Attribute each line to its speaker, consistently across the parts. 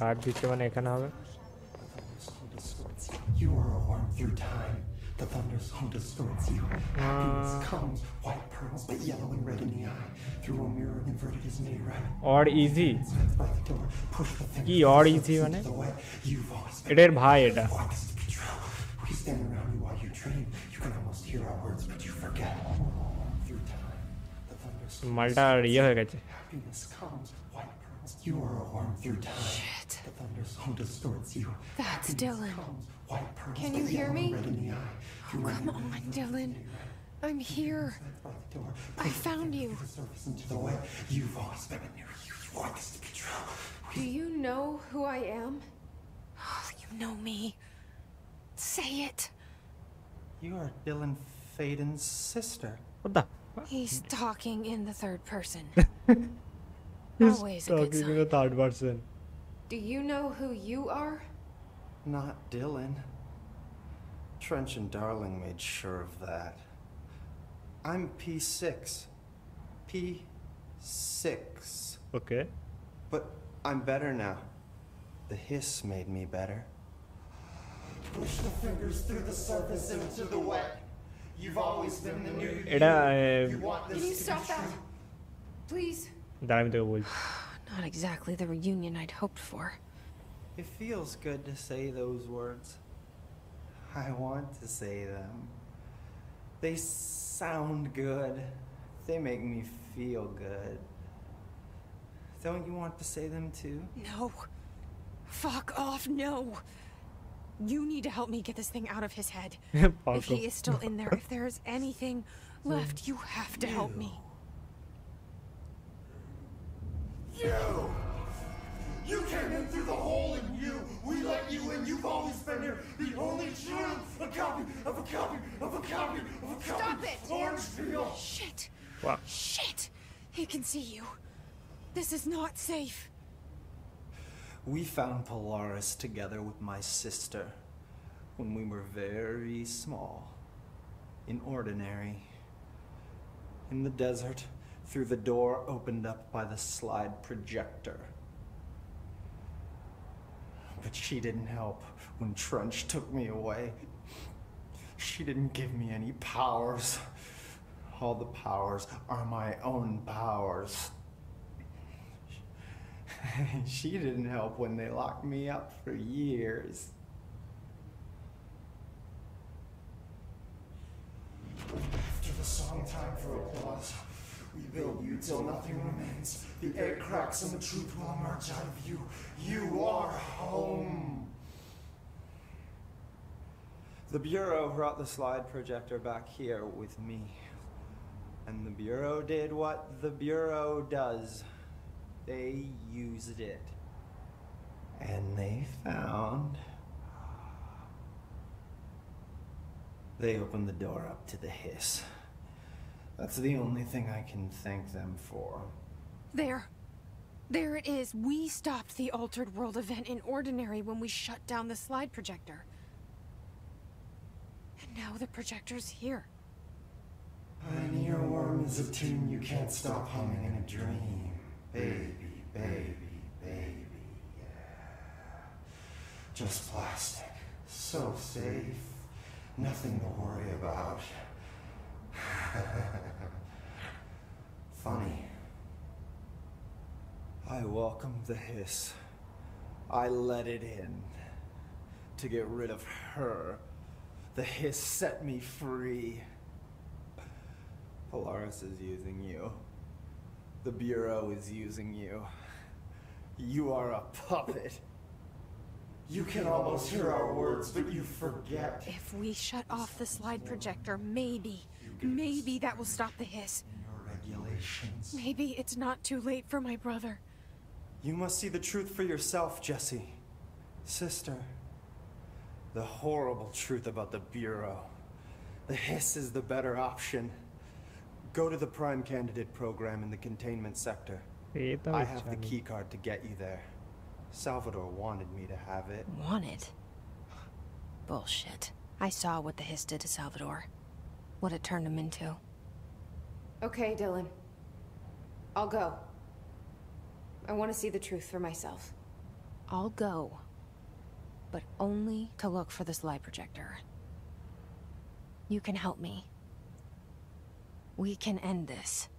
Speaker 1: কার দিচ্ছে মানে এখানে হবে
Speaker 2: You are a worm through time. The thunderstorm distorts you. Happiness comes, white pearls, but yellow and red in the eye. Through a mirror inverted is made right.
Speaker 1: Or easy
Speaker 2: By the door, push the
Speaker 1: কি
Speaker 2: finger.
Speaker 1: Or easy মানে
Speaker 2: The way you've always been
Speaker 1: এটার ভাই এটা
Speaker 2: walks to control. We stand around you while you dream. You can almost hear our words, but you forget. Through time, the thunderstorm.
Speaker 1: মালটা ইয়ে হয়ে গেছে
Speaker 2: Happiness comes, white pearls. You are a worm through time.
Speaker 3: Shit.
Speaker 2: The thunderstorm distorts you.
Speaker 3: That's Dylan.
Speaker 2: comes, pearls,
Speaker 3: Can you hear me?
Speaker 2: red in the eye. Through oh, a
Speaker 3: Come
Speaker 2: mirror
Speaker 3: on, Dylan. I'm here.
Speaker 2: by the door.
Speaker 3: I found you.
Speaker 2: The surface into the way you've always been in there. You want this to control.
Speaker 3: Do you know who I am? Oh, you know me. Say it.
Speaker 4: You are Dylan Faden's sister.
Speaker 1: what the
Speaker 3: He's talking in the third person.
Speaker 1: He's
Speaker 3: Always a good
Speaker 1: talking in
Speaker 3: sign.
Speaker 1: the third person
Speaker 3: Do you know who you are?
Speaker 4: Not Dylan. Trench and Darling made sure of that. I'm P6. P6.
Speaker 1: okay
Speaker 4: But I'm better now. The hiss made me better.
Speaker 2: Push the fingers through the surface into the wet. You've always been the new you.
Speaker 1: এটা
Speaker 2: You want
Speaker 3: Can you
Speaker 2: to
Speaker 3: stop
Speaker 2: be
Speaker 3: that? Please. Not exactly the reunion I'd hoped for.
Speaker 4: It feels good to say those words. I want to say them. They sound good. They make me feel good. Don't you want to say them too?
Speaker 3: No. Fuck off, no. You need to help me get this thing out of his head. if he is still in there, if there is anything left, you have to help me.
Speaker 2: You! You came in through the hole in you. We let you in. You've always been here. The only truth. A copy of a copy of a copy of a copy.
Speaker 3: Stop it!
Speaker 2: Orange peel.
Speaker 3: Shit.
Speaker 1: Wow.
Speaker 3: Shit. He can see you. This is not safe.
Speaker 4: We found Polaris together with my sister when we were very small, in ordinary, in the desert, through the door opened up by the slide projector. But she didn't help when Trench took me away. She didn't give me any powers. All the powers are my own powers. she didn't help when they locked me up for years.
Speaker 2: After the song time for applause, we build you till nothing remains. The egg cracks and the truth will emerge out of you. You are home.
Speaker 4: The Bureau brought the slide projector back here with me. And the Bureau did what the Bureau does. They used it. And they found. They opened the door up to the hiss. That's the only thing I can thank them for.
Speaker 3: There. There it is. We stopped the Altered World event in Ordinary when we shut down the slide projector. And now the projector's here.
Speaker 2: An earworm is a tune you can't stop humming in a dream. Baby, baby, baby, yeah. Just plastic. So safe. Nothing to worry about. Funny.
Speaker 4: I welcomed the hiss. I let it in. To get rid of her. The hiss set me free. Polaris is using you. The Bureau is using you. You are a puppet.
Speaker 2: You can almost hear our words, but you forget.
Speaker 3: If we shut off the slide projector, maybe, Maybe that will stop the hiss.
Speaker 2: Your regulations.
Speaker 3: Maybe it's not too late for my brother.
Speaker 4: You must see the truth for yourself, Jesse. Sister. The horrible truth about the Bureau. The hiss is the better option. Go to the prime candidate program in the containment sector. I have the keycard to get you there. Salvador wanted me to have it.
Speaker 3: Wanted? Bullshit. I saw what the hiss did to Salvador. What it turned him into.
Speaker 5: Okay, Dylan. I'll go. I want to see the truth for myself.
Speaker 3: I'll go. But only to look for this light projector. You can help me. We can end this.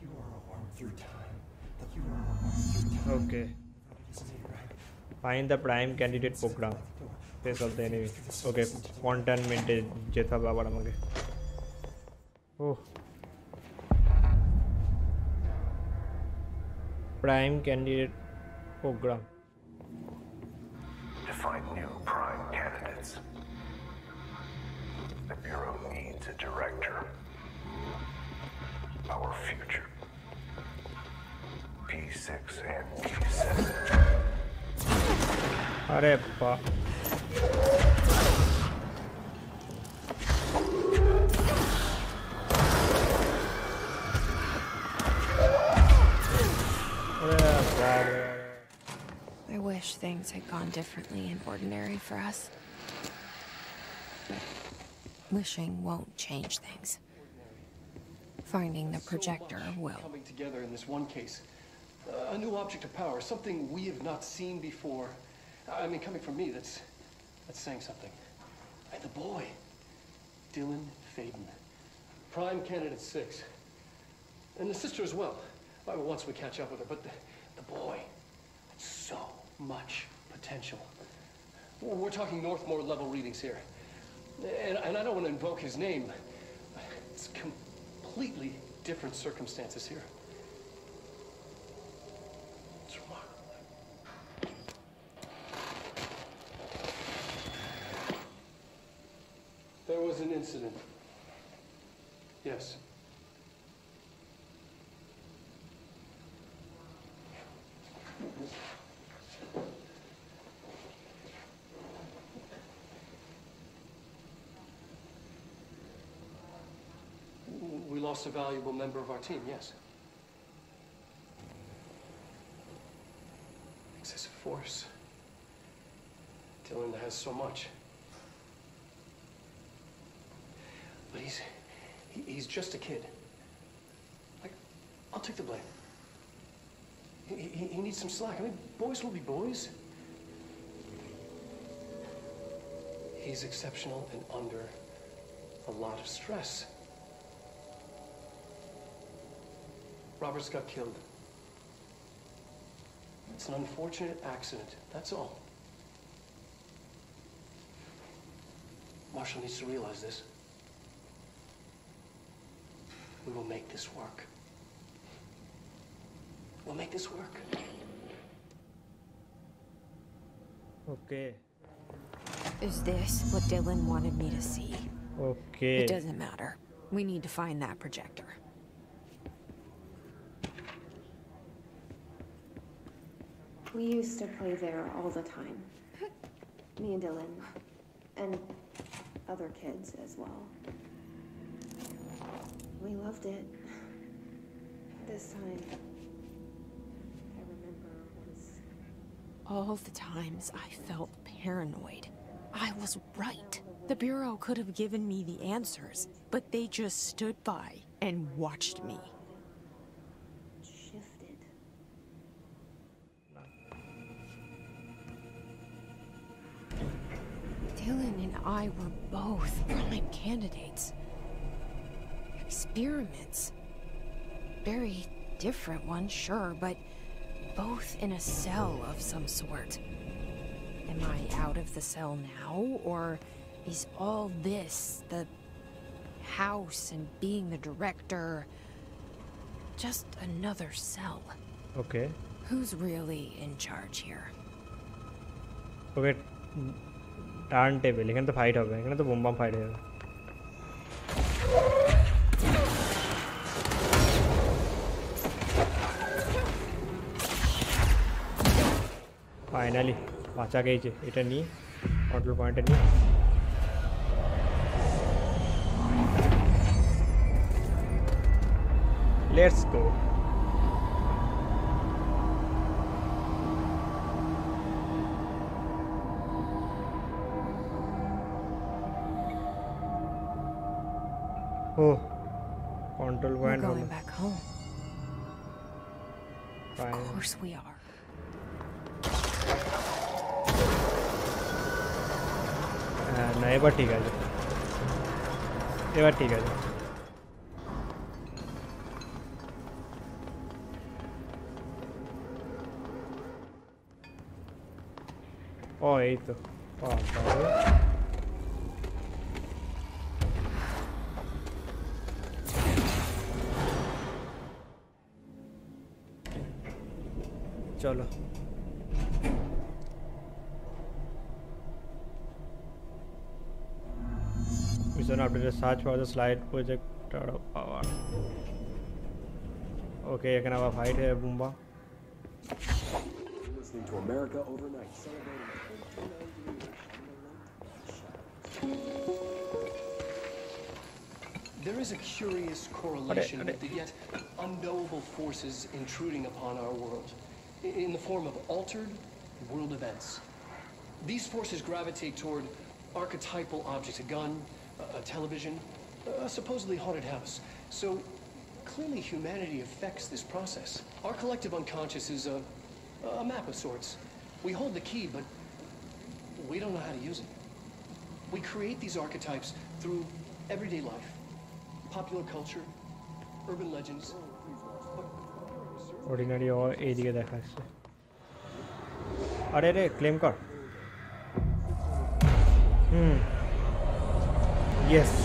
Speaker 2: You are a worm through time. You are a worm through time.
Speaker 1: Okay.
Speaker 2: Isn't it right?
Speaker 1: Find the prime candidate program. Face of the enemy. Okay, fountain maintain Jetha Baba Ramange. Oh. Prime candidate program.
Speaker 6: Define new prime candidates. The Bureau needs a director. Our future. P6 and P7.
Speaker 1: अरे बाप
Speaker 3: things had gone differently in ordinary for us. Wishing won't change things. Finding the projector will.
Speaker 7: coming together in this one case. Uh, a new object of power, something we have not seen before. I mean, coming from me, that's that's saying something. And the boy, Dylan Faden, prime candidate six, and the sister as well. Well, once we catch up with her, but the, the boy, so much potential. We're talking Northmoor level readings here, and, and I don't want to invoke his name. It's completely different circumstances here. There was an incident. Yes. A valuable member of our team, yes. Excessive force. Dylan has so much. But he's he, he's just a kid. Like, I'll take the blame. He, he, he needs some slack. I mean, boys will be boys. He's exceptional and under a lot of stress. Roberts got killed. It's an unfortunate accident, that's all. Marshall needs to realize this. We will make this work. We'll make this work.
Speaker 1: Okay.
Speaker 3: Is this what Dylan wanted me to see?
Speaker 1: Okay.
Speaker 3: It doesn't matter. We need to find that projector.
Speaker 5: We used to play there all the time. Me and Dylan. And other kids as well. We loved it. This time, I remember was
Speaker 3: All the times I felt paranoid. I was right. The Bureau could have given me the answers, but they just stood by and watched me. And I were both prime candidates. Experiments. Very different ones, sure, but both in a cell of some sort. Am I out of the cell now, or is all this, the house and being the director, just another cell?
Speaker 1: Okay.
Speaker 3: Who's really in charge here?
Speaker 1: Okay turn table এখানে তো fight হবে এখানে তো bomb বাম fight হবে finally বাঁচা গেছে এটা নিয়ে কন্ট্রোল পয়েন্টটা নিয়ে let's go Oh. oh, control
Speaker 3: We're going
Speaker 1: home.
Speaker 3: back home.
Speaker 1: Fine.
Speaker 3: Of course we are.
Speaker 1: না এবার ঠিক আছে এবার ঠিক আছে ও চলো Mission updated search for the slide project power. Okay,
Speaker 8: I can a fight here,
Speaker 7: There is a curious correlation with the yet unknowable forces intruding upon our world in the form of altered world events. These forces gravitate toward archetypal objects a gun, a, television, a supposedly haunted house. So clearly, humanity affects this process. Our collective unconscious is a, a map of sorts. We hold the key, but we don't know how to use it. We create these archetypes through everyday life, popular culture, urban legends.
Speaker 1: Ordinary ও এইদিকে দেখাচ্ছে আরে রে claim কর হুম yes